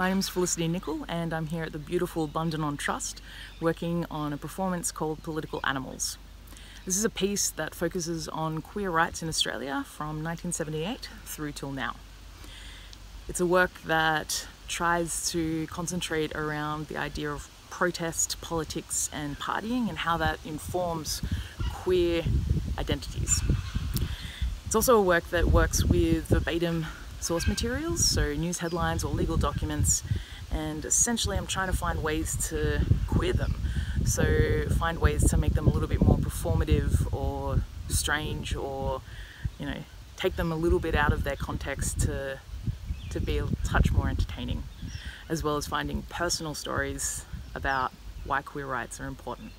My name is Felicity Nicol and I'm here at the beautiful Bundanon Trust working on a performance called Political Animals. This is a piece that focuses on queer rights in Australia from 1978 through till now. It's a work that tries to concentrate around the idea of protest, politics and partying and how that informs queer identities. It's also a work that works with verbatim source materials, so news headlines or legal documents, and essentially I'm trying to find ways to queer them. So find ways to make them a little bit more performative or strange or, you know, take them a little bit out of their context to, to be a touch more entertaining, as well as finding personal stories about why queer rights are important.